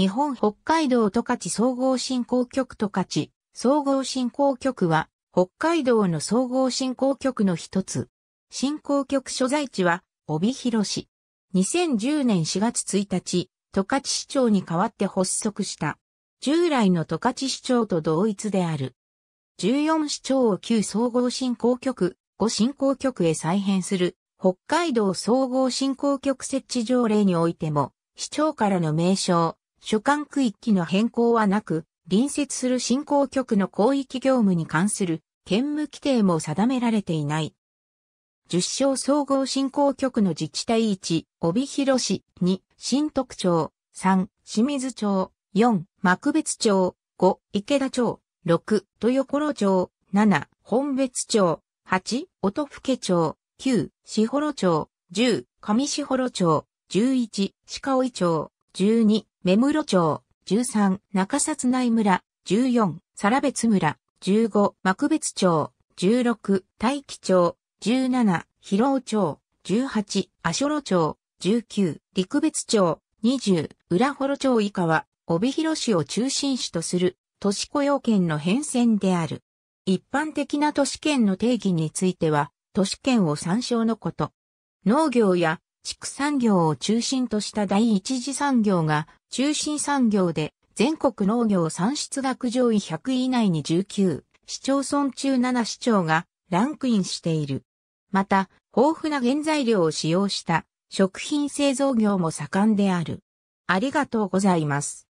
日本北海道十勝総合振興局十勝総合振興局は北海道の総合振興局の一つ。振興局所在地は帯広市。2010年4月1日、十勝市長に代わって発足した。従来の十勝市長と同一である。14市長を旧総合振興局、5振興局へ再編する北海道総合振興局設置条例においても、市長からの名称、所管区域の変更はなく、隣接する振興局の広域業務に関する兼務規定も定められていない。十小総合振興局の自治体1、帯広市、2、新徳町、3、清水町、4、幕別町、5、池田町、6、豊頃町、7、本別町、8、音更町、9、四幌町、10、上四幌町、11、鹿追町、12、目室町、13、中札内村、14、皿別村、15、幕別町、16、大気町、17、広尾町、18、足呂町、19、陸別町、20、浦幌町以下は、帯広市を中心市とする。都市雇用権の変遷である。一般的な都市圏の定義については、都市圏を参照のこと。農業や畜産業を中心とした第一次産業が中心産業で全国農業産出額上位100位以内に19、市町村中7市町がランクインしている。また、豊富な原材料を使用した食品製造業も盛んである。ありがとうございます。